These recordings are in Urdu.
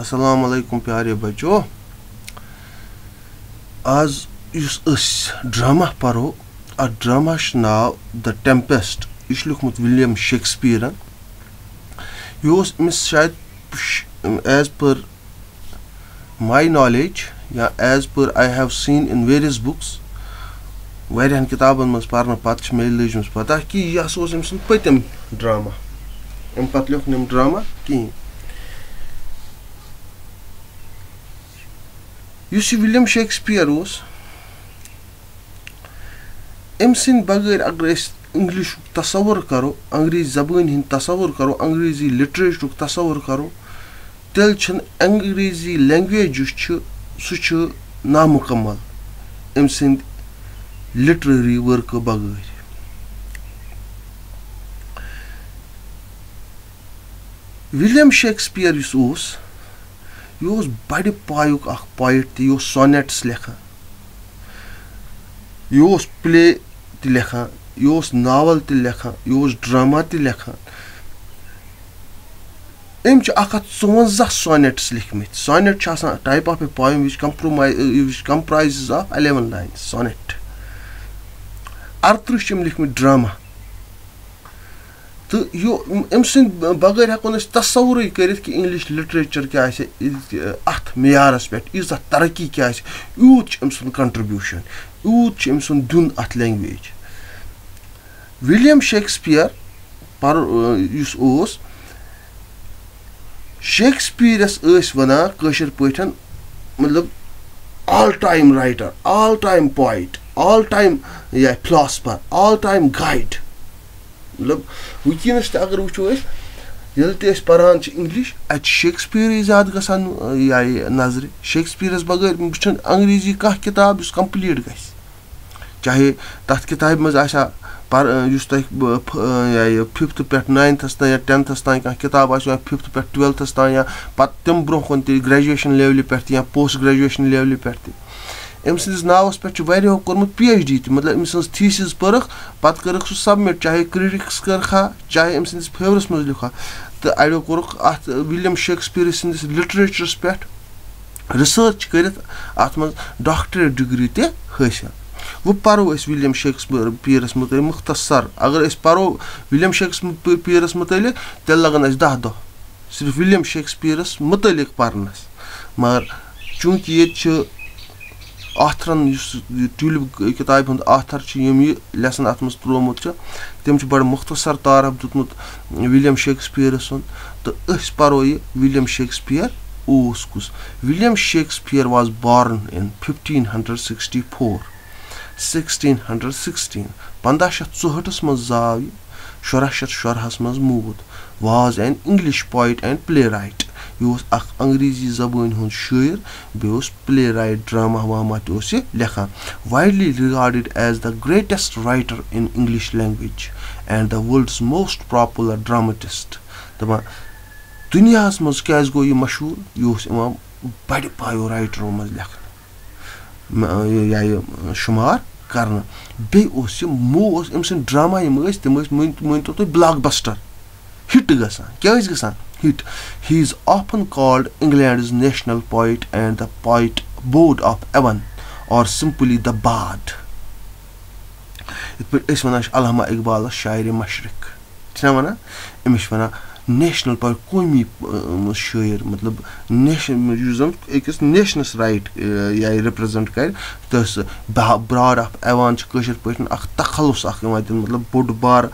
السلام علیکم پیارے بچو آز یُس اس ڈرامہ پرو اتھ ڈرامہ ناو دا ٹیمپیسٹ یہِ یہ لیکھمت ولیم شیکسپیرن یہ امس شاید ایز پر مائی نالیج یا as per I have seen in various books واریاہن کتابن مز پرنے پتہ مے لجم پتہ، کہ یہ ہسا أمۍ سُنٛد پٔتِم ڈرامہ امہِ پتہٕ لیوٚکھ نہٕ أمۍ ڈرامہ کِہیٖنۍ؟ یُس یہِ ولیم شیکسپیر اوس أمۍ سٕنٛدِ بغٲر اگر أسۍ انگلشُک تصور کرو انگریزی زبٲنۍ ہٕنٛدۍ تصور کرو انگریزی لٹریچرُک تصور کرو تیٚلہِ چھُنہٕ انگریزی لینگویج یُس چھُ سُہ چھُ نامُکمل أمۍ سٕنٛدِ لٹرری ورکہٕ بغٲر ولیم شیکسپیر یُس اوس یہِ اوس بڑِ پایُک اکھ پویٹ تہِ یہِ اوس سونیٹٕس لیکھان یہِ اوس پلے تہِ لیکھان یہِ اوس ناول تہِ لیکھان یہِ اوس ڈراما تہِ لیکھان أمۍ چھِ اکھ ہتھ ژُوَنزاہ سونیٹٕس لیکھمٕتۍ سونیٹ چھِ آسان type of a poem which compromise which comprises of eleven lines sonnet اَرتٕرٛہ چھِ أمۍ لیکھمٕتۍ ڈرٛاما تہٕ یہِ أمۍ سٕنٛدۍ بغٲر ہٮ۪کو نہٕ أسۍ تصورٕے کٔرِتھ کہِ اِنٛگلِش لِٹریچَر کیٛاہ آسہِ اَتھ معیارَس پٮ۪ٹھ ییٖژاہ ترقی کیٛاہ آسہِ یوٗت چھُ أمۍ سُنٛد کَنٹرٛبیوٗشَن یوٗت چھُ أمۍ سُنٛد دیُن اَتھ لینٛگویج وِلیَم شیکسپِیر پر یُس اوس شیکسپیٖرَس ٲسۍ وَنان کٲشِر پٲٹھۍ مطلب all time writer all time poet all time یا فِلاسفر آل ٹایم گایڈ مطلب وٕنکیٚنَس تہِ اگر وٕچھو أسۍ ییٚلہِ تہِ أسۍ پَران چھِ اِنٛگلِش اَتہِ چھِ شیکسپیٖرٕے زیادٕ گژھان یہِ نظرِ شیکسپیٖرَس بغٲر چھُنہٕ انگریزی کانٛہہ کِتاب یُس کَمپٕلیٖٹ گژھِ چاہے تَتھ کِتابہِ منٛز آسہِ ہا پر یُس تۄہہِ یہِ فِفتھٕ پٮ۪ٹھ ناینتھَس تانۍ یا ٹٮ۪نتھَس تانۍ کانٛہہ کِتاب آسہِ یا فِفتھٕ پٮ۪ٹھ ٹُویلتھَس تانۍ یا پَتہٕ تَمہِ برونٛہہ کُن تہِ گرٛیجویشَن لیولہِ پٮ۪ٹھ تہِ یا پوسٹ گرٛیجویشَن لیولہِ پٮ۪ٹھ تہِ أمۍ سٕنٛدِس ناوَس پٮ۪ٹھ چھُ واریاہو کوٚرمُت پی ایچ ڈی تہِ مطلب أمۍ سٕنٛز تھیٖسِز پٔرٕکھ پَتہٕ کٔرٕکھ سُہ سَبمِٹ چاہے کِرٹِکٕس کٔرٕکھا چاہے أمۍ سٕنٛدِس فیورَس منٛز لیوٗکھا تہٕ اَڑیو کوٚرُکھ اَتھ وِلیَم شیکسپیٖر سٕنٛدِس لِٹریچرَس پٮ۪ٹھ رِسٲرٕچ کٔرِتھ اَتھ منٛز ڈاکٹریٹ ڈِگری تہِ حٲصِل وۄنۍ پَرو أسۍ وِلیَم شیکٕس پیٖرَس مُتعلِق مُختصر اگر أسۍ پَرو وِلیَم شیکٕس پیٖرَس مُتعلِق تیٚلہِ لَگَن اَسہِ دَہ دۄہ صرف وِلیَم شیکٕسپیٖرَس مُتعلِق پَرنَس مگر چوٗنٛکہِ ییٚتہِ چھُ آتھرَن یُس یہِ ٹیوٗلِپ کِتابہِ ہُنٛد آتھر چھُ یِم یہِ لیسن اَتھ منٛز ترٛوومُت چھُ تٔمۍ چھُ بَڑٕ مُختصر تعارف دیُتمُت وِلیَم شیکٕسپیٖرَس سُنٛد تہٕ أسۍ پَرو یہِ وِلیَم شیکٕسپِیر اوس کُس William Shakespeare was born in fifteen hundred sixty four sixteen hundred sixteen پنٛداہ شیٚتھ ژُہٲٹھَس منٛز زاو یہِ شُراہ شیٚتھ شُرہَس منٛز موٗد was an English poet and playwright یہِ اوس اکھ انگریزی زبٲنۍ ہُنٛد شٲعر بیٚیہِ اوس پٕلے رایٹ ڈراما واما تہِ اوس یہِ لیکھان widely as the greatest writer in English language and the world's most popular dramatist دَپان دُنیاہَس منٛز کیازِ گوٚو یہِ مشہوٗر یہِ اوس یِوان پایو رایٹرو منٛز لیکھنہٕ یا یہِ شُمار کرنہٕ بیٚیہِ اوس یہِ مو ڈراما یِم ٲسۍ تِم ٲسۍ مٲنتو بسٹر ہِٹ گژھان۔ کیٛاہ ٲسۍ گژھان؟ Hit. He is often called England's national poet and the poet bard of Avon or simply the باد یِتھ پٲٹھۍ أسۍ وَنان چھِ علامہ اقبالَس شاعرِ مشرق۔ چھِنا وَنان أمِس چھِ وَنان نیشنل پویٹ قومی شٲعر مطلب نیشن یُس زَن أکِس نیشنَس رایٹ یا رِپرٛزنٛٹ کَرِ تہٕ سُہ آف ایوان چھِ کٲشِر پٲٹھۍ اکھ تخلُص اکھ یِوان دِنہٕ مطلب بوٚڑ بار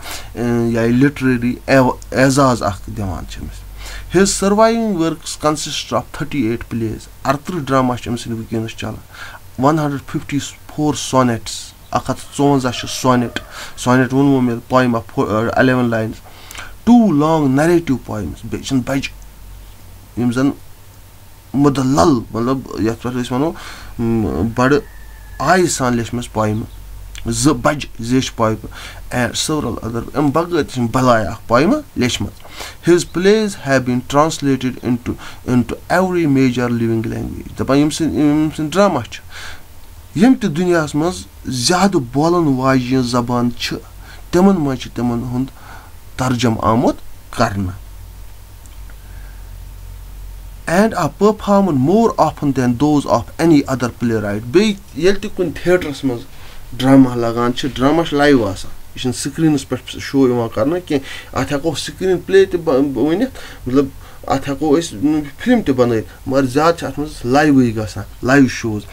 یا لِٹرٔری اعزاز اکھ دِوان چھِ أمِس۔ His surviving works consist of تھٔٹی eight plays اَرتٕرٛہ ڈرٛاما چھِ أمۍ سٕنٛدۍ وٕنکیٚنَس چَلان۔ One hundred fifty four sonnets اَکھ ہَتھ ژُوَنزاہ چھِ سونیٹ۔ سونیٹ ووٚنمو مےٚ، poem of eleven lines two long narrative poems بیٚیہِ چھِنہٕ بَجہِ یِم زَن مُدلل مطلب یَتھ پٮ۪ٹھ أسۍ وَنو بَڑٕ آیہِ سان لیچھمٕژ پویمہٕ زٕ بَجہِ زیچھِ پویمہٕ اینڈ سٔورَل اَدر اَمہِ بغٲر تہِ چھِ بَلاے اکھ پویمہٕ لیچھمٕژ his plays have been translated into into every major living language دَپان یِم سٕنٛدۍ یِم سٕنٛدۍ ڈرٛاما چھِ یِم تہِ دُنیاہَس منٛز زیادٕ بولَن واجنہِ زبان چھِ تِمن منٛز چھِ تِمن ہُنٛد ترجُم آمُت کرنہٕ and are performed more often than those of any other playwright بیٚیہِ ییٚلہِ تہِ کُنہِ تھیٹرس منٛز ڈراما لگان چھِ ڈراما چھِ لایو آسان۔ یہ سکرینس پہ شو کر کی ات ہوں سکرین پلے ونت مطلب ات ہوں فلم تہ بن مگر زیادہ ات مز لائیو گا لائیو شوز۔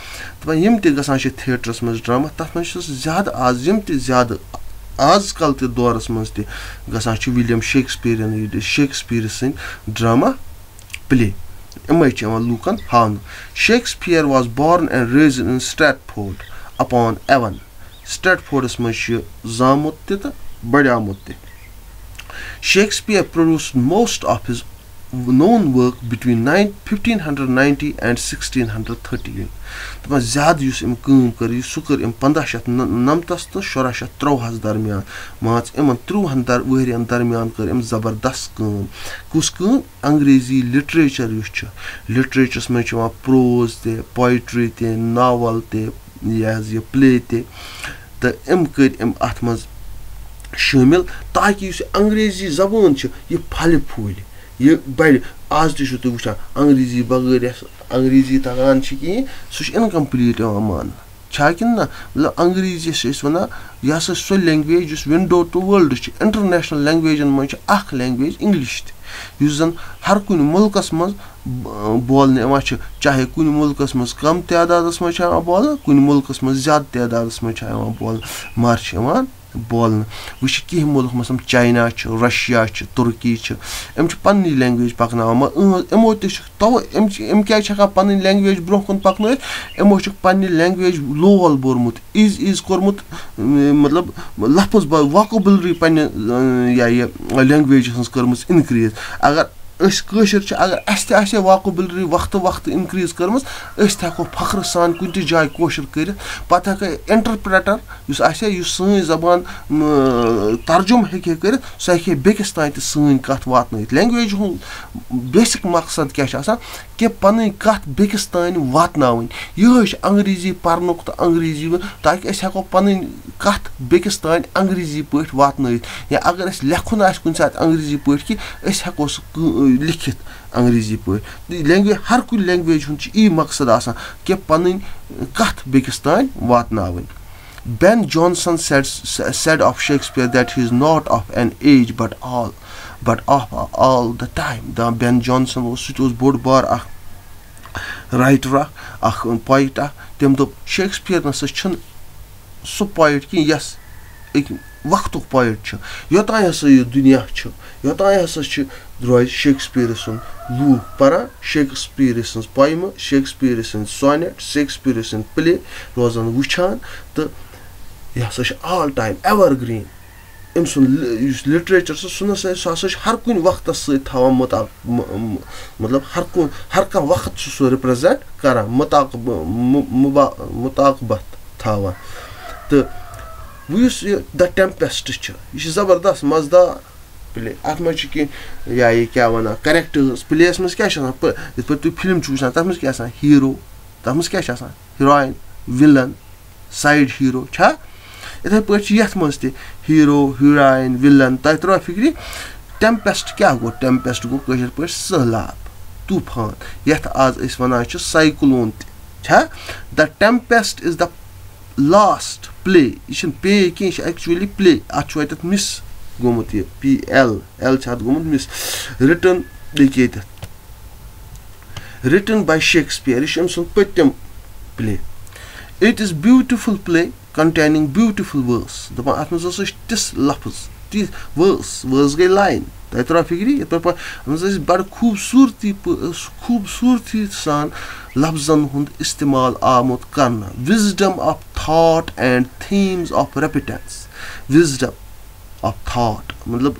دپان تھان تھیٹرس مز ڈرامہ تر مز زیادہ آز تہ زیادہ آز کل تہِ دورس منٛز تہِ گژھان ولیم شیکسپیرین شیکسپیئر پٕلے ڈرامہ چھِ یِوان لوکن ہاونہٕ. Shakespeare was born and raised in Stratford upon Avon state چھُ زامُت تہِ تہٕ بڑیومُت تہِ. Shakespeare produce most of his known work between nine fifteen hundred ninety and sixteen hundred تھٔٹی دَپان زیادٕ یُس أمۍ کٲم کٔر یہِ سُہ کٔر أمۍ پنٛداہ شیٚتھ نَمتَس تہٕ شُراہ شیٚتھ ترٛۆہَس درمیان. مان ژٕ یِمن تٕرٛوہَن در ؤرین درمیان کٔر أمۍ زبردست کٲم کُس کٲم انگریزی لِٹریچر یُس چھُ. لِٹریچرس منٛز چھُ یِوان پروز تہِ پویٹری تہِ ناوَل تہِ یہِ حظ یہِ پلے تہِ تہٕ أمۍ کٔرۍ أمۍ اَتھ منٛز شٲمِل تاکہِ یُس یہِ انگریزی زبان چھِ، یہِ پھلہِ پھوٗلہِ یہ بڑِ، آز تہِ چھُو تُہۍ وٕچھان، انگریزی بغٲر یۄس انگریزی تگان چھِ کِہیٖنۍ، سُہ چھُ اِنکَمپٕلیٖٹ یِوان ماننہٕ۔ چھا کِنہٕ نہ؟ مطلب انگریزی چھِ أسۍ وَنان، یہِ ہسا چھِ سۄ لینٛگویج یُس وِنڈو ٹُو وٲلڈ چھِ اِنٹرنیشنل لینٛگویجن منٛز چھِ اکھ لینٛگویج اِنگلِش تہِ۔ یُس زن ہر کُنہِ مُلکس منٛز بولنہٕ یِوان چھِ، چاہے کُنہِ مُلکس منٛز کم تعدادس منٛز چھِ یِوان بولنہٕ، کُنہِ مُلکس منٛز زیادٕ تعدادس منٛز چھِ یِوان بولنہٕ مگر چھِ یِوان بولنہٕ۔ وۄنۍ چھِ کینٛہہ مُلک مثلاً چاینا چھُ، رشیا چھُ، تُرکی چھِ، یِم چھِ پننی لینٛگویج پکناوان۔ مگر إہٕنٛز یِمو تہِ چھِ توے یِم چھِ، یِم کیازِ چھِ ہٮ۪کان پنٕنۍ لینٛگویج برونٛہہ کُن پکنٲیِتھ؟ یِمو چھُکھ پننہِ لینٛگویج لول بوٚرمُت، ایٖز ایٖز کوٚرمُت مطلب لفظ واکوبلری پننہِ یا یہِ لینٛگویجہِ ہٕنٛز کٔرمٕژ اِنکریٖز اگر أسۍ کٲشِر چھِ، اگر اَسہِ تہِ آسہِ ہے واکوبلری وقتہٕ وقتہٕ اِنکرٛیٖز کٔرمٕژ، أسۍ تہِ ہٮ۪کو فخرٕ سان کُنہِ تہِ جایہِ کٲشُر کٔرِتھ۔ پَتہٕ ہٮ۪کو اِنٹرپریٹر یُس آسہِ ہے، یُس سٲنۍ زبان ترجُمہٕ ہیٚکہِ ہے کٔرِتھ، سُہ ہیٚکہِ ہے بیٚکِس تانۍ تہِ سٲنۍ کَتھ واتنٲیِتھ۔ لینٛگویج ہُنٛد بیسِک مقصد کیٛاہ چھُ آسان؟ کہِ پَنٕنۍ کَتھ بیٚکِس تانۍ واتناوٕنۍ۔ یِہوے چھِ انگریزی پَرنُک تہٕ انگریزی تاکہِ أسۍ ہٮ۪کو پَنٕنۍ کَتھ بیٚکِس تانۍ انگریزی پٲٹھۍ واتنٲیِتھ۔ یا اگر اَسہِ لیکھُن آسہِ کُنہِ ساتہٕ انگریزی پٲٹھۍ کہِ أسۍ ہٮ۪کو سُہ لیکھِتھ انگریزی پٲٹھۍ۔ لینٛگویج ہر کُنہِ لینٛگویج ہُنٛد چھُ یی مقصد آسان کہِ پَنٕنۍ کَتھ بیٚکِس تانۍ واتناوٕنۍ۔ Ben Jonson said said of Shakespeare that he is not of an age but all. But of all the time دپان بین جانسن اوس سُہ تہِ اوس بوٚڑ بار اکھ رایٹر اکھ اکھ پویٹ اکھ تٔمۍ دوٚپ شیکسپیر نسا چھُنہٕ سُہ پویٹ کینٛہہ یۄس أکۍ وقتُک پویٹ چھُ یوٚتانۍ ہسا یہِ دُنیا چھُ یوٚتانۍ ہسا چھِ روزِ شیکسپیٖر سُنٛد لوٗکھ پَران شیکسپیٖر سٕنٛز پویمہٕ شیکسپیٖر سٕنٛدۍ سونیٹ شیکسپیٖر سٕنٛدۍ پٕلے روزان وٕچھان تہٕ یہِ ہسا چھُ آل ٹایم ایور گریٖن أمۍ سُنٛد یُس لِٹریچر چھُ سُہ نسا سُہ ہسا چھُ ہر کُنہِ وقتس سۭتۍ تھاوان مطلب ہر کُنہِ ہر کانٛہہ وقت چھُ سُہ رِپریزینٹ کران، مُطاق مُطاقبت تھاوان۔ تہٕ وۄنۍ یُس یہِ دَ ٹیمپیسٹ چھُ، یہِ چھُ زبردست مزٕدار پلے۔ اتھ منٛز چھِ کینٛہہ یا یہِ کیاہ وَنان کریکٹٲرٕس پٕلییس منٛز کیاہ چھُ آسان؟ یِتھ پٲٹھۍ تُہۍ فِلم چھِو وٕچھان، تَتھ منٛز کیاہ آسان؟ ہیٖرو۔ تَتھ منٛز کیاہ چھُ آسان؟ ہیٖرویِن، وِلن، سایڈ ہیٖرو، چھا؟ یِتھٕے پٲٹھۍ چھِ یَتھ منٛز تہِ ہیٖرو ہیٖرویِن وِلن، تۄہہِ ترٛووا فِکرِ ٹیمپیسٹ کیاہ گوٚو؟ ٹیمپیسٹ گوٚو کٲشِر پٲٹھۍ سہلاب، طوٗفان، یَتھ آز أسۍ وَنان چھِ سایکلون تہِ، چھا؟ The Tempest is the last play یہِ چھُنہٕ پے کینٛہہ، یہِ چھُ ایٚکچُؤلی پلے اَتھ چھُ اَتٮ۪تھ مِس گوٚمُت یہِ پی ایل ایل چھُ اَتھ گوٚمُت مِس رِٹٲن لیکھِ ییٚتٮ۪تھ رِٹٕن باے شیکسپِیر یہِ چھُ أمۍ سُنٛد پٔتِم play it is beautiful play containing beautiful وٲرس دَپان اَتھ منٛز ہَسا چھِ تِژھ لفظ تِژھ وٲرس وٲرس گٔے لایِن تۄہہِ ترٛووا فِکرِ یِتھ پٲٹھۍ اَتھ منٛز ٲسۍ بَڑٕ خوٗبصوٗرتی خوٗبصوٗرتی سان لفظن ہُنٛد استعمال آمُت کرنہٕ wisdom of thought and themes of repentance wisdom of thought مطلب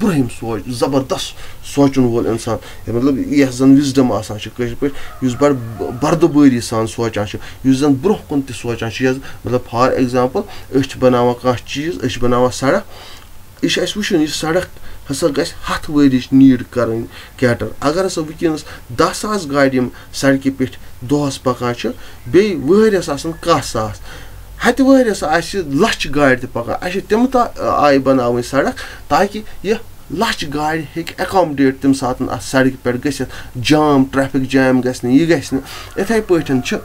برُہِم سونٛچ زبردست سونٛچن وول اِنسان۔ یعنی مطلب یۄس زَن وِزڈم آسان چھِ، کٲشِر پٲٹھۍ یُس بَڑٕ بردُبٲری سان سونٛچان چھُ، یُس زَن برونٛہہ کُن تہِ سونٛچان چھُ۔ یۄس مطلب فار ایٚگزامپٕل، أسۍ چھِ بَناوان کانٛہہ چیٖز، أسۍ چھِ بَناوان سڑک۔ یہِ چھُ اَسہِ وٕچھُن، یہِ سڑک ہسا گژھِ ہَتھ ؤرِش نیٖڈ کَرٕنۍ کیٹر۔ اگر ہسا وٕنکیٚنس دہ ساس گاڑِ یِم سڑکہِ پٮ۪ٹھ دۄہس پَکان چھِ، بیٚیہِ ؤہرِس آسان کاہ ساس۔ ہَتہِ ہسا آسہِ لَچھ گاڑِ تہِ پَکان اَسہِ چھِ تِم تہِ آیہِ بَناوٕنۍ سڑک تاکہِ یہِ لَچھ گاڑِ ہیٚکہِ ایٚکامڈیٹ تَمہِ ساتہٕ اَتھ سڑکہِ پٮ۪ٹھ گٔژھِتھ جام ٹرٛیفِک جام گژھِ نہٕ یہِ گژھِ نہٕ یِتھَے پٲٹھۍ چھِ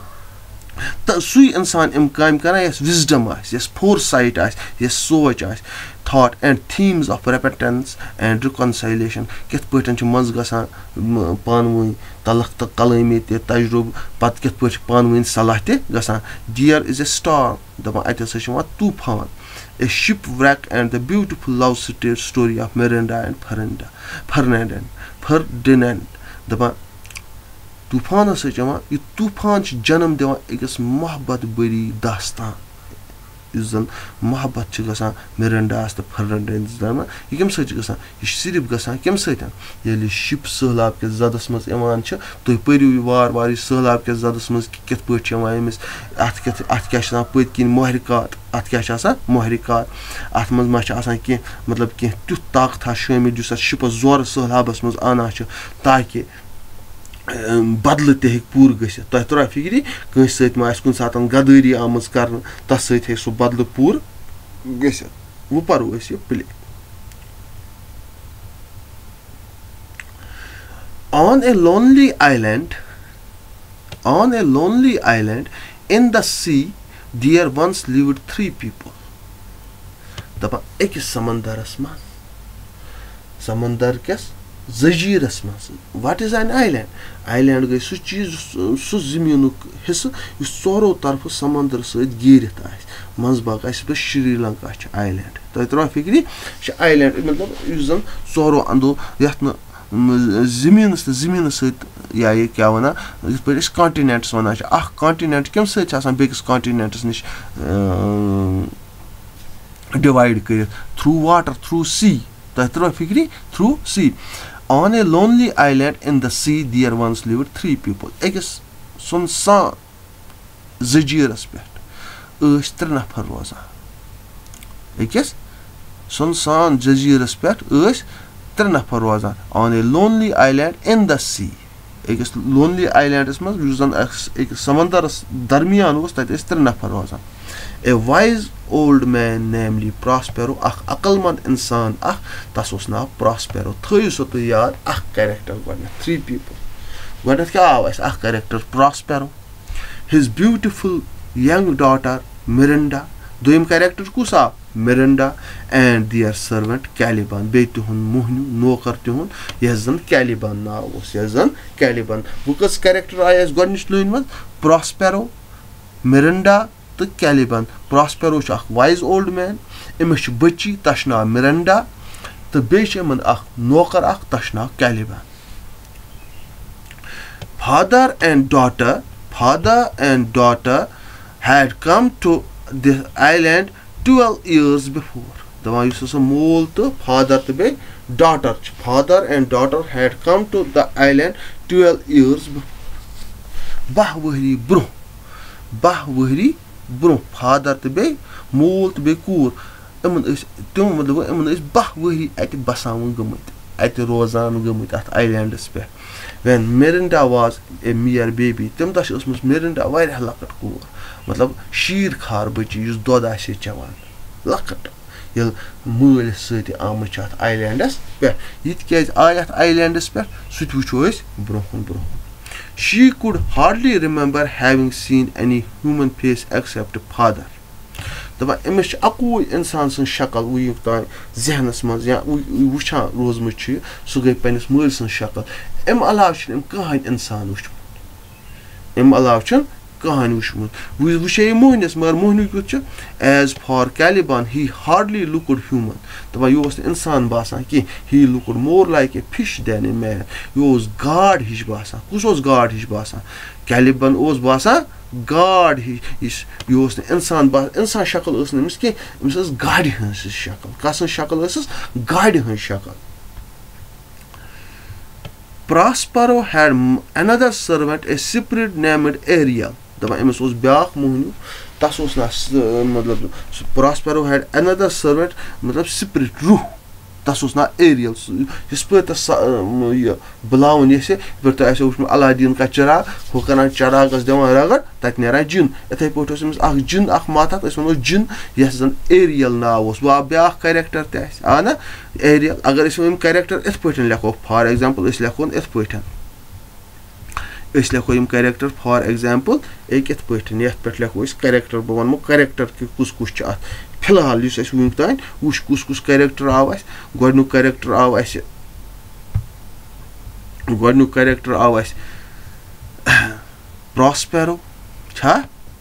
تہٕ سُے اِنسان یِم کامہِ کَران یۄس وِزڈَم آسہِ یۄس فور سایٹ آسہِ یۄس سونٛچ آسہِ thought and themes of repentance and reconciliation کِتھ پٲٹھۍ چھُ منٛزٕ گژھان پانہٕ ؤنۍ تَلَخ تہٕ کَلٲمی تہِ، تَجرُبہٕ، پَتہٕ کِتھ پٲٹھۍ چھِ پانہٕ ؤنۍ صلاح تہِ گژھان۔ ڈِیَر اِز اے سٹار دَپان اَتہِ ہَسا چھِ یِوان طوٗفان۔ A shipwreck and the beautiful love state story of Miranda and Fernanda Fernanden Ferdinand دَپان طوٗفان ہسا چھِ یِوان، یہِ طوٗفان چھِ جنم دِوان أکِس محبت بٔری داستان، یُس زَن محبت چھِ گژھان مِرنڈاہَس تہٕ فرنڈَس درمیان، یہِ کَمہِ سۭتۍ چھِ گژھان؟ یہِ چھِ صرف گژھان کَمہِ سۭتۍ؟ ییٚلہِ یہِ شِپ سہلاب کِس زَدَس منٛز یِوان چھِ، تُہۍ پٔرِو یہِ وارٕ وارٕ یہِ سہلاب کِس زَدَس منٛز کہِ کِتھ پٲٹھۍ چھِ یِوان أمِس، اَتھ کِتھ، اَتھ کیاہ چھِ آسان پٔتۍ کِنۍ مہرِکات اَتھ کیاہ چھِ آسان؟ مہرِکات اَتھ منٛز ما چھِ آسان کینٛہہ مطلب کینٛہہ تیُتھ طاقتہ شٲمِل یُس اَتھ شِپَس زورٕ سہلابَس منٛز اَنان چھُ، تاکہِ بدلہٕ تہِ ہیٚکہِ پوٗرٕ گٔژھِتھ۔ تۄہہِ ترٛووا فِکری، کٲنٛسہِ سۭتۍ ما آسہِ کُنہِ ساتہٕ غدٲری آمٕژ کَرنہٕ، تَتھ سۭتۍ ہیٚکہِ سُہ بدلہٕ پوٗرٕ گٔژھِتھ۔ وۄنۍ پَرو أسۍ یہِ play. On a lonely island on a lonely island in the sea there once lived three people دَپان أکِس سمندرَس منٛز۔ سمندر کِس زٔجیٖرَس منٛز what is an island island گٔے سُہ چیٖز یُس سُہ زٔمیٖنُک حِصہٕ یُس ژورو طرفہٕ سَمندر سۭتۍ گیٖرِتھ آسہِ۔ منٛزٕ باغ آسہِ پَتہٕ شری لنکا چھُ آیلینڈ تۄہہِ ترٛووا فِکرِ یہِ چھُ آیلینڈ مطلب یُس زَن ژورو اَندو یَتھ نہٕ زٔمیٖنَس تہٕ زٔمیٖنَس سۭتۍ یا یہِ کیاہ وَنان، یِتھ پٲٹھۍ أسۍ کانٹِنیٚنٹٕس وَنان چھِ۔ اکھ کانٹِنیٚنٹ کَمہِ سۭتۍ چھِ آسان بیٚکِس کانٹِنیٚنٹَس نِش ڈِوایڈ کٔرِتھ؟ تھروٗ واٹر تھروٗ سی تۄہہِ ترٛووا فِکرِ through sea on a lonely island in the sea there once lived three people أکِس سُنسان زٔجیٖرَس پٮ۪ٹھ ٲسۍ ترٛےٚ نَفر روزان أکِس سُنسان جٔزیٖرَس پٮ۪ٹھ ٲسۍ ترٛےٚ نَفر روزان on a lonely island in the سی أکِس لونلی آیلینڈَس منٛز یُس زَن أکِس سَمندرَس درمیان اوس تَتہِ ٲسۍ ترٛےٚ نَفر روزان a wise old man namely Prospero اکھ عقل منٛد اِنسان اکھ تَس اوس ناو پراسپیرو تھٲیِو سا تُہۍ یاد اکھ کیریکٹر گۄڈٕنیتھ تھری پیٖپٕل گۄڈٕنیتھ کیاہ آو اَسہِ اکھ character Prospero his beautiful young daughter Miranda دوٚیِم کیریکٹر کُس آو مِرنڈا اینڈ دِیر سٔروینٹ کیلِبان بیٚیہِ تِہُنٛد موہنیوٗ نوکر تِہُنٛد یَس زَن کیلِبان ناو اوس یَس زَن کیلِبان وۄنۍ کٔژ کیریکٹر آیہِ اَسہِ گۄڈٕنِچ لٲنہِ منٛز پراسپیرو مِرنڈا تہٕ کیلِبان پراسپیرو چھُ اکھ وایز اولڈ مین أمِس چھِ بٔچی تَتھ چھُ ناو مِرنڈا تہٕ بیٚیہِ چھِ یِمن اکھ نوکر اکھ تَتھ چھُ ناو Caliban father and daughter father and daughter had come to this island twelve years before دَپان یُس ہسا مول تہٕ فادر تہٕ بیٚیہِ ڈاٹر چھِ۔ Father and daughter had come to the island twelve years before باہ ؤری برونٛہہ باہ ؤری برونٛہہ فادر تہٕ بیٚیہِ مول تہٕ بیٚیہِ کوٗر، یِمن ٲسۍ تِمو مطلب یِمن ٲسۍ باہ ؤری اَتہِ بَساوُن گٔمٕتۍ، اَتہِ روزان گٔمٕتۍ اَتھ آیلینڈَس پٮ۪ٹھ. When Miranda was a mere baby تَمہِ دۄہ چھِ ٲسمٕژ مِرنڈا واریاہ لۄکٕٹ کوٗر مطلب شیٖر کھار بٔچی یُس دۄد آسہِ ہے چٮ۪وان، لۄکٕٹ، ییٚلہِ مٲلۍ سۭتۍ آمٕژ چھِ اَتھ آیلینڈَس پٮ۪ٹھ. یہِ تہِ کیازِ آیہِ اَتھ آیلینڈَس پٮ۪ٹھ، سُہ تہِ وٕچھو أسۍ برونٛہہ کُن برونٛہہ کُن. She could hardly remember having seen any human face except father. دپان أمِس چھِ اَکُے اِنسان سٕنٛز شکل وٕنیُک تام ذہنَس منٛز یا وٕچھان روٗزمٕژ چھِ سُہ گٔے پنٛنِس مٲلۍ سٕنٛز شکل اَمہِ علاوٕ چھِنہٕ أمۍ کٕہٕنۍ اِنسان وٕچھمُت اَمہِ علاوٕ چھُنہٕ کٕہٕنۍ وٕچھمُت وٕچھے یہِ موہنِس مگر موہنیوٗ کیُتھ چھُ as far Caliban he hardly looked human. دَپان یہِ اوس نہٕ اِنسان باسان کینٛہہ ہی لُکُڈ مور لایک اے فِش دین اے مین۔ یہِ اوس گاڈ ہِش باسان کُس اوس گاڈ ہِش باسان کیلِبن اوس باسان گاڈ ہِش یُس یہِ اوس نہٕ اِنسان باسان اِنسان شکل ٲس نہٕ أمِس کینٛہہ أمِس ٲس گاڈِ ہٕنٛز شکل۔ کَس سٕنٛز شکل؟ ٲسٕس گاڈِ ہٕنٛز شکل۔ Prospero had another servant a spirit named Ariel دَپان أمِس اوس بیٛاکھ موہنیوٗ تَتھ اوس نہٕ مطلب پراسپیرو ہیڈ اینَدر سٔروینٹ مطلب سِپرِٹ روح، تس نا ایریل اس پہ تس یہ بلاون یس پہ تہ آسو وچھمت الادین کا چراغ ہو کران چراغس دِوان رگڑ، تتہِ نیران جِن۔ یِتھے پٲٹھۍ اوس أمِس اکھ جِن، اکھ ماتحت أسۍ وَنو جِن یَتھ زَن ایریل ناو اوس۔ وۄنۍ بیٛاکھ کریکٹر تہِ آسہِ، آ نہ؟ ایریل، اگر أسۍ وۄنۍ یِم کریکٹر یِتھ پٲٹھۍ لیکھوکھ فار ایگزامپل أسۍ لیکھون یِتھ پٲٹھۍ۔ أسۍ لیکھو یِم کریکٹر فار ایگزامپل أکۍ یِتھ پٲٹھۍ یَتھ پٮ۪ٹھ لیکھو أسۍ کریکٹر بہٕ وَنمو کریکٹر کُس کُس چھُ اَتھ۔ فی الحال یُس اَسہِ وٕنیُک تام وٕچھ کُس کُس کریکٹر آو اَسہِ، گۄڈنیُک کریکٹر آو اَسہِ، گۄڈنیُک کریکٹر آو اَسہِ پراسپیرو چھا؟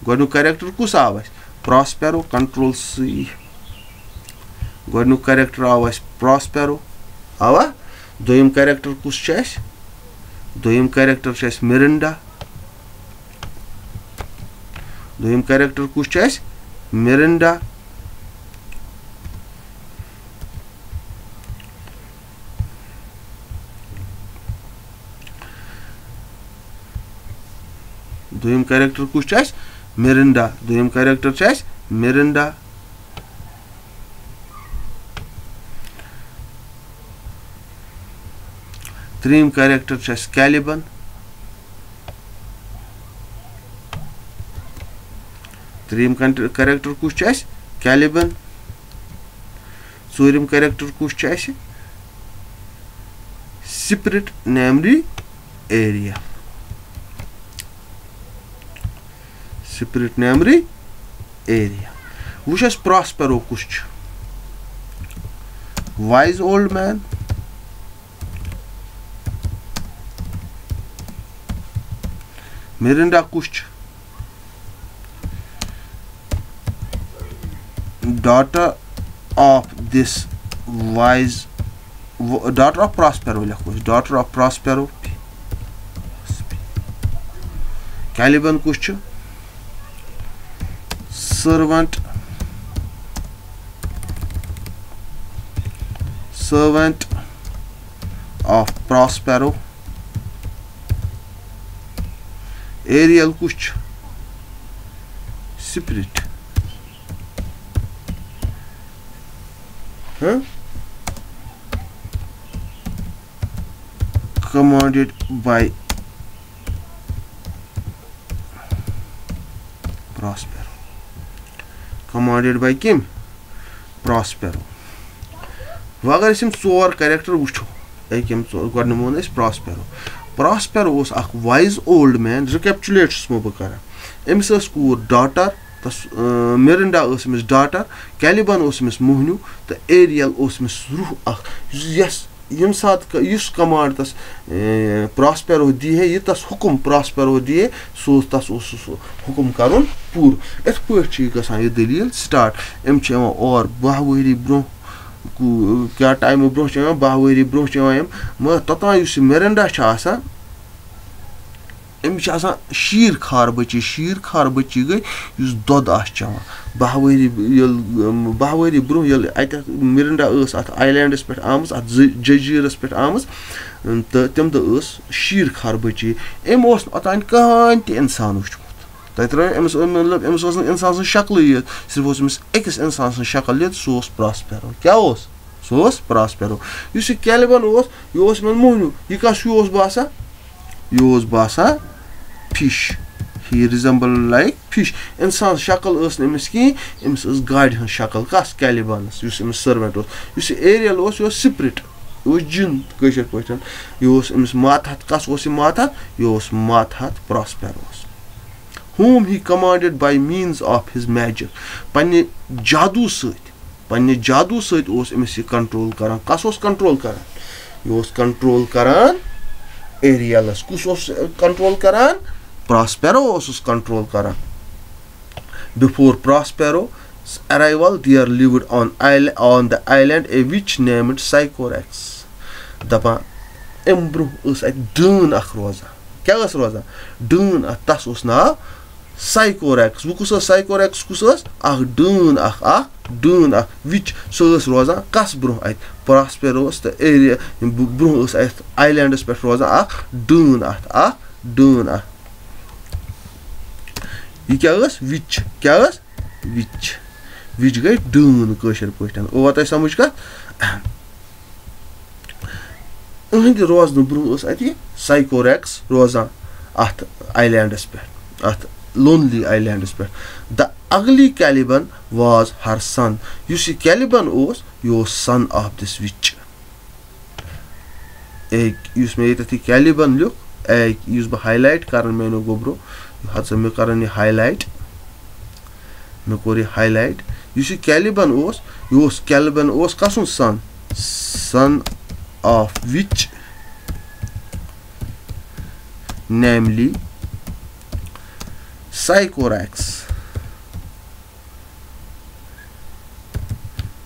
گۄڈنیُک کریکٹر کُس آو اَسہِ؟ پراسپیرو کنٹرول سی گۄڈنیُک کریکٹر آو اَسہِ پراسپیرو آوا؟ دوٚیِم کریکٹر کُس چھُ اَسہِ؟ دوٚیِم کریکٹر چھُ اَسہِ مِرنڈا۔ دوٚیِم کریکٹر کُس چھُ اَسہِ؟ مِرنڈا۔ دوٚیِم کریکٹر کُس چھُ اَسہِ؟ مِرنڈا۔ دوٚیِم کریکٹر چھُ اَسہِ مِرنڈا۔ ترٛیٚیِم کریکٹر چھُ اَسہِ کیلِبن ترٛیٚیِم کریکٹر کُس چھُ اَسہِ کیلِبن ژوٗرِم کریکٹر کُس چھُ اَسہِ spirit namely Ariel. Spirit namely Ariel. وٕچھ اَسہِ پراسپیرو کُس چھُ؟ وایز اولڈ مین۔ مِرنڈا کُس چھُ daughter of this wise daughter of Prospero لیکھو أسۍ ڈاٹر آف پراسپیرو کیلِبن کُس چھُ servant servant of Ariel کُس چھُ spirit huh? commanded by Prospero. Commanded by come Prospero وۄنۍ اگر أسۍ یِم ژور کریکٹر وٕچھو أکۍ یِم ژور گۄڈٕ نِمون أسۍ پراسپیرو پراسپیرو اوس اکھ وایز اولڈ مین رِکیپچُلیٹ چھُس مو بہٕ کران أمِس ٲس کوٗر ڈاٹر تس مِرنڈا ٲس أمِس ڈاٹر کیلِبن اوس أمِس موہنیوٗ تہٕ ایریل اوس أمِس روح اکھ۔ یۄس ییٚمہِ ساتہٕ یُس کمانڈ تس پراسپیرو دی ہے، یہِ تس حُکُم پراسپیرو دی ہے، سُہ اوس تس اوس سُہ حُکُم کرُن پوٗرٕ۔ یِتھ پٲٹھۍ چھِ یہِ گژھان، یہِ دٔلیٖل سٹاٹ أمۍ چھِ یِوان اور باہ ؤری برونٛہہ کیٛاہ ٹایمہٕ برونٛہہ چھِ یِوان باہ ؤری برونٛہہ چھِ یِوان یِم مگر توٚتام یُس یہِ مِرنڈا چھُ آسان أمِس چھِ آسان شیٖر کھار بٔچی شیٖر کھار بٔچی گٔے یُس دۄد آسہِ چٮ۪وان باہ ؤری ییٚلہِ باہ ؤری برونٛہہ ییٚلہِ اَتٮ۪تھ مِرنڈا ٲس اَتھ آیلینڈَس پٮ۪ٹھ آمٕژ اَتھ زٕ جٔجیٖرَس پٮ۪ٹھ آمٕژ تہٕ تَمہِ دۄہ ٲس شیٖر کھار بٔچی أمۍ اوس نہٕ اوٚتانۍ کٕہٕنۍ تہِ اِنسان وٕچھمُت تَتہِ ترٛٲو أمِس مطلب أمِس ٲس نہٕ اِنسان سٕنٛز شکلٕے یٲژ صرف اوس أمِس أکِس اِنسان سٕنٛز شکل یٲژ سُہ اوس پرٛاسپیرو کیٛاہ اوس سُہ اوس پرٛاسپیرو یُس یہِ کیلبن اوس یہِ اوس مےٚ موہنیوٗ یہِ کَس ہیوٗ اوس باسان یہِ اوس باسان fish he resemble like fish اِنسان شکل ٲس نہٕ أمِس کِہینۍ أمِس ٲس گاڈِ ہٕنٛز شکل کَس کیلِبانَس یُس أمِس سٔروینٹ اوس یُس یہِ whom he commanded by means of his magic پنٕنہِ جادوٗ سۭتۍ پنٕنہِ جادوٗ سۭتۍ اوس أمِس یہِ کنٹرول کران کَس اوس کنٹرول کران یہِ اوس کنٹرول کران ایریلس کُس اوس کنٹرول کران پراسپیرو اوسُس کنٹرول کران before Prospero arrival there lived on on the island a witch named Sycorax دَپان اَمہِ برونٛہہ ٲس اَتہِ ڈٲن اکھ روزان کیاہ ٲس روزان ڈٲن اَتھ تَس اوس ناو سایکوریکس وۄنۍ کُس ٲس سایکوریکس کُس ٲس اکھ ڈٲن اکھ اکھ ڈٲن اکھ وِچ سۄ ٲس روزان کَس برونٛہہ اَتہِ پراسپیروس تہٕ ایریا برونٛہہ ٲس اَتھ آیلینڈس پٮ۪ٹھ روزان اکھ ڈٲن اَتھ اکھ ڈٲن اکھ یہِ کیاہ ٲس وِچ کیاہ ٲس وِچ وِچ گٔے ڈٲن کٲشِر پٲٹھۍ اووا تۄہہِ سمجھ کَتھ اہندِ روزنہٕ برونٛہہ ٲس اَتہِ سایکوریکس روزان اَتھ آیلینڈَس پٮ۪ٹھ اَتھ لونلی آیلینڈَس پٮ۪ٹھ دَ اگلی کیلِبن واز ہر سن یُس یہِ کیلِبن اوس یہِ اوس سن آف دِس وِچ یُس مےٚ ییٚتٮ۪تھ یہِ کیلِبن لیوٗکھ یُس بہٕ ہاے لایٹ کران میانیو گوٚبرو ہسا مےٚ کران یہِ ہاے لایٹ مےٚ کوٚر یہِ ہاے لایٹ یُس یہِ کیلِبن اوس یہِ اوس کیلبن اوس کسُن son son of witch namely Sycorax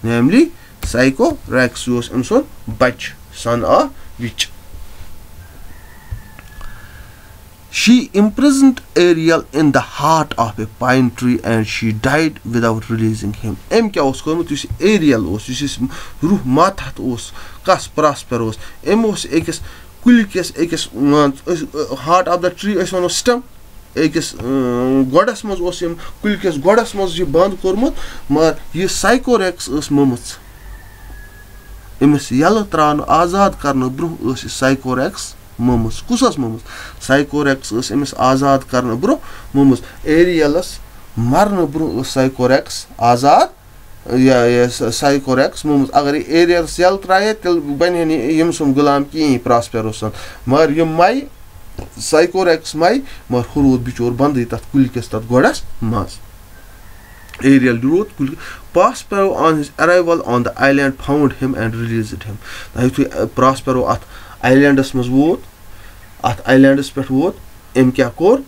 namely Sycorax یہِ اوس أمۍ سُنٛد بچہِ son of which she imprisoned Ariel in the heart of a pine tree and she died without releasing him أمۍ کیاہ اوس کوٚرمُت یُس یہِ ایریل اوس یُس روح ماتحت اوس کس پراسپر اوس أمۍ اوس أکِس کُلہِ کِس أکِس مان ہاٹ آف دَ ٹری أسۍ وَنو أکِس گۄڈس منٛز اوس أمۍ کُلۍ کِس گۄڈس منٛز یہِ بنٛد کوٚرمُت، مگر یہِ سایکوریکس ٲس مٔمٕژ أمِس یَلہٕ تراونہٕ آزاد کرنہٕ برونٛہہ ٲس یہِ سایکوریکس مٔمٕژ کُس ٲس مٔمٕژ سایکوریکس ٲس أمِس آزاد کرنہٕ برونٛہہ مٔمٕژ ایریلس مرنہٕ برونٛہہ ٲس سایکوریکس آزاد سایکوریکس مٔمٕژ اگر یہِ ایریلس یَلہٕ ترایہِ ہے تیٚلہِ بَنہِ ہے نہٕ ییٚمہِ سُنٛد غلام کِہیٖنۍ پراسپیروسن. مگر یِم مَیہِ سایکوریکس مَیہِ مگر ہُہ روٗد بِچور بنٛدٕے تَتھ کُلکِس تَتھ گۄڈَس منٛز ایریل روٗد کُلۍ Prospero on his arrival on the island found him and released him یُتھُے پراسپیرو اَتھ آیلینٛڈَس منٛز ووت اَتھ آیلینٛڈَس پٮ۪ٹھ ووت أمۍ کیٛاہ کوٚر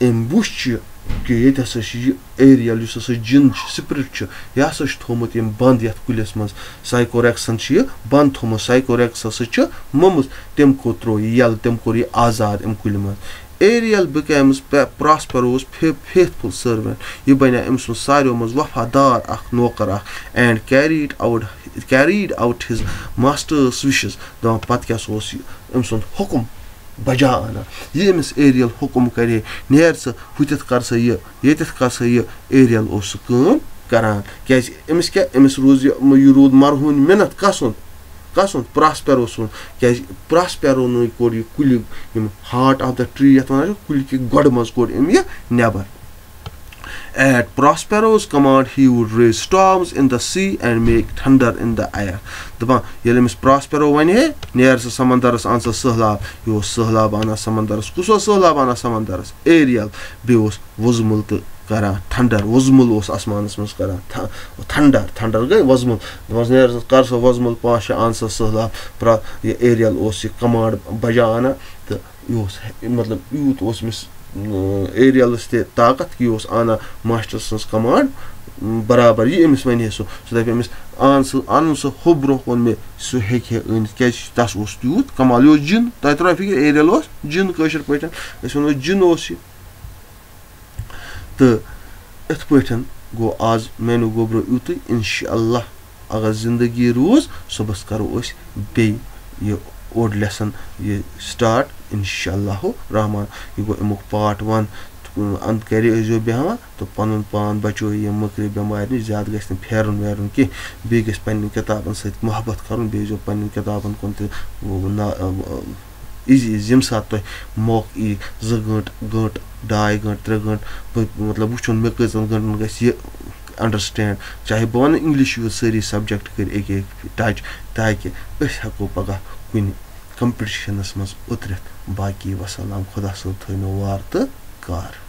أمۍ وُچھ یہِ کہِ ییٚتہِ ہسا چھِ یہِ ایریل یُس ہسا جِن چھُ سِپرِٹ چھُ یہِ ہسا چھُ تھومُت یِم بنٛد یَتھ کُلِس منٛز سایکوریکسن چھُ یہِ بنٛد تھومُت سایکوریکس ہسا چھُ مٔمٕژ تٔمۍ کوٚر تروو یہِ یَلہٕ تٔمۍ کوٚر یہِ آزاد اَمہِ کُلہِ منٛز ایریل بِکیمٕز پراسپروز فیتھفُل سٔروینٹ یہِ بَنے أمۍ سُنٛد ساروِیو منٛز وفادار اکھ نوکر اکھ and carried out carried out his master's wishes دَپان پَتہٕ کیاہ سا اوس یہِ أمۍ سُنٛد حُکُم بجا اَنان یہِ أمِس ایریل حُکُم کرے نیر ژٕ ہُتٮ۪تھ کر سا یہِ ییٚتٮ۪تھ کر سا یہِ ایریل اوس سُہ کٲم کران۔ کیازِ أمِس کیاہ أمِس روٗز یہِ یہِ روٗد مرہوٗن مِنت کسُن کسُن؟ پراسپیرو سُنٛد کیازِ پراسپیرونٕے کوٚر یہِ کُلہِ یِم ہاٹ آف دَ ٹرٛی یَتھ وَنان چھِ کُلہِ کہِ گۄڈٕ منٛز کوٚڑ أمۍ یہِ نٮ۪بر at Prospero's command he would raise storms in the sea and make thunder in the air دَپان ییٚلہِ أمِس پراسپیرو وَنہِ ہے نیر سا سمندرس اَن سا سہلاب یہِ اوس سہلاب اَنان سمندرس کُس اوس سہلاب اَنان سمندرس ایریل بیٚیہِ اوس وُزمُل تہٕ کران ٹھنڈر وُزمُل اوس آسمانس منٛز کران ٹھنڈر ٹھنڈر گٔے وۄزمُل دَپان نیر سا کر سا وۄزمُل پانٛژھ شےٚ اَن سا سہلاب یہِ ایریل اوس یہِ کمانڈ بجا اَنان تہٕ یہِ اوس مطلب یوٗت اوس أمِس ایریلَس تہِ طاقت کہِ یہِ اوس اَنان ماسٹر سٕنٛز کَمانٛڈ برابر یہِ أمِس وَنہِ ہے سُہ سُہ دَپہِ أمِس اَن سُہ اَنُن سُہ ہُہ برونٛہہ کُن مےٚ، سُہ ہیٚکہِ ہے أنِتھ، کیازِ تَس اوس تیوٗت کَمال، یہِ اوس جِن، تۄہہِ ترٛٲو فِکر ایریل اوس جِن کٲشِر پٲٹھۍ، أسۍ وَنو جِن اوس یہِ۔ تہٕ یِتھ پٲٹھۍ گوٚو آز میانیو گوٚبرو یِتُے اِنشاء اللہ اگر زندگی روٗز، صُبحس کَرو أسۍ بیٚیہِ یہِ اوٚڑ لیسن یہِ سٹاٹ اِنشاء اللہ رحمان یہِ گوٚو اَمیُک پاٹ وَن اَنٛد گرِ ٲسۍزیو بیٚہوان تہٕ پَنُن پان بَچٲیِو یِم مٔکرِ بٮ۪مارِ نِش زیادٕ گژھِ نہٕ پھیرُن ویرُن کینٛہہ بیٚیہِ گژھِ پنٕنٮ۪ن کِتابَن سۭتۍ محبت کَرُن بیٚیہِ ٲسۍزیو پنٕنٮ۪ن کِتابَن کُن تہِ ایٖزی ایٖزی ییٚمہِ ساتہٕ تۄہہِ موقعہٕ یی زٕ گٲنٛٹہٕ گٲنٛٹہٕ ڈاے گٲنٛٹہٕ ترٛےٚ گٲنٛٹہٕ مطلب وٕچھُن مےٚ کٔژَن گٲنٛٹَن گژھِ یہِ اَنڈَرسٕٹینٛڈ چاہے بہٕ وَنہٕ اِنٛگلِش یوٗز سٲری سَبجَکٹ کٔرۍ اَکے اَکہِ ٹَچ، تاکہِ أسۍ ہٮ۪کو پَگاہ کُنہِ کَمپِٹِشَنَس منٛز اُترِتھ باقٕے وَسَلام خۄدا صٲب تھٲینو وار تہٕ کار